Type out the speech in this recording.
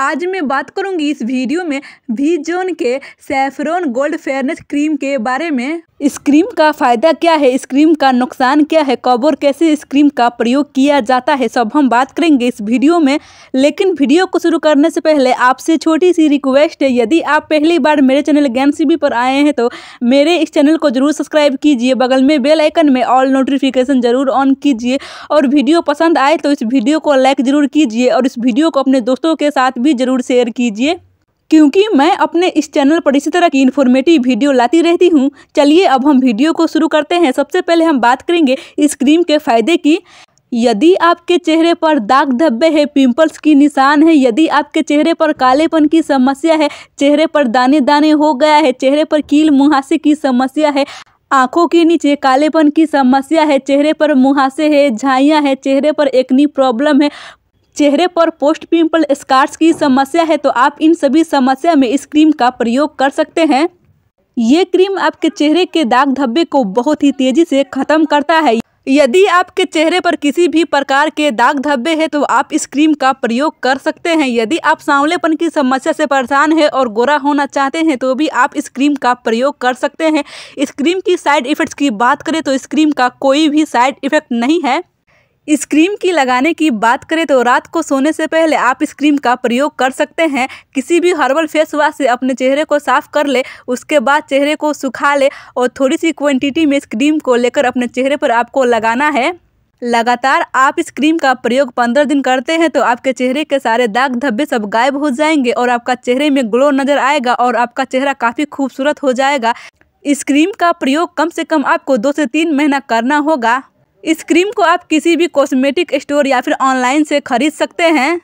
आज मैं बात करूँगी इस वीडियो में वी जोन के सैफरोन गोल्ड फेयरनेस क्रीम के बारे में। इस क्रीम का फ़ायदा क्या है? इस क्रीम का नुकसान क्या है? कब और कैसे इस क्रीम का प्रयोग किया जाता है? सब हम बात करेंगे इस वीडियो में। लेकिन वीडियो को शुरू करने से पहले आपसे छोटी सी रिक्वेस्ट है। यदि आप पहली बार मेरे चैनल ज्ञान सी पर आए हैं तो मेरे इस चैनल को ज़रूर सब्सक्राइब कीजिए। बगल में बेल आइकन में ऑल नोटिफिकेशन ज़रूर ऑन कीजिए। और वीडियो पसंद आए तो इस वीडियो को लाइक ज़रूर कीजिए। और इस वीडियो को अपने दोस्तों के साथ भी ज़रूर शेयर कीजिए। क्योंकि मैं अपने इस चैनल पर इसी तरह की इन्फॉर्मेटिव वीडियो लाती रहती हूँ। चलिए, अब हम वीडियो को शुरू करते हैं। सबसे पहले हम बात करेंगे इस क्रीम के फ़ायदे की। यदि आपके चेहरे पर दाग धब्बे है पिंपल्स की निशान है, यदि आपके चेहरे पर कालेपन की समस्या है, चेहरे पर दाने दाने हो गया है, चेहरे पर कील मुहासे की समस्या है, आँखों के नीचे कालेपन की समस्या है, चेहरे पर मुहासे है, झाइयाँ है, चेहरे पर एकनी प्रॉब्लम है चेहरे पर पोस्ट पिंपल स्कार्स की समस्या है तो आप इन सभी समस्या में इस क्रीम का प्रयोग कर सकते हैं। ये क्रीम आपके चेहरे के दाग धब्बे को बहुत ही तेज़ी से खत्म करता है। यदि आपके चेहरे पर किसी भी प्रकार के दाग धब्बे हैं तो आप इस क्रीम का प्रयोग कर सकते हैं। यदि आप सांवलेपन की समस्या से परेशान हैं और गोरा होना चाहते हैं तो भी आप इस क्रीम का प्रयोग कर सकते हैं। इस क्रीम की साइड इफ़ेक्ट्स की बात करें तो इस क्रीम का कोई भी साइड इफ़ेक्ट नहीं है। इस क्रीम की लगाने की बात करें तो रात को सोने से पहले आप इस क्रीम का प्रयोग कर सकते हैं। किसी भी हर्बल फेस वॉश से अपने चेहरे को साफ़ कर ले, उसके बाद चेहरे को सुखा ले और थोड़ी सी क्वांटिटी में इस क्रीम को लेकर अपने चेहरे पर आपको लगाना है। लगातार आप इस क्रीम का प्रयोग पंद्रह दिन करते हैं तो आपके चेहरे के सारे दाग धब्बे सब गायब हो जाएँगे और आपका चेहरे में ग्लो नज़र आएगा और आपका चेहरा काफ़ी खूबसूरत हो जाएगा। इस क्रीम का प्रयोग कम से कम आपको दो से तीन महीना करना होगा। इस क्रीम को आप किसी भी कॉस्मेटिक स्टोर या फिर ऑनलाइन से खरीद सकते हैं।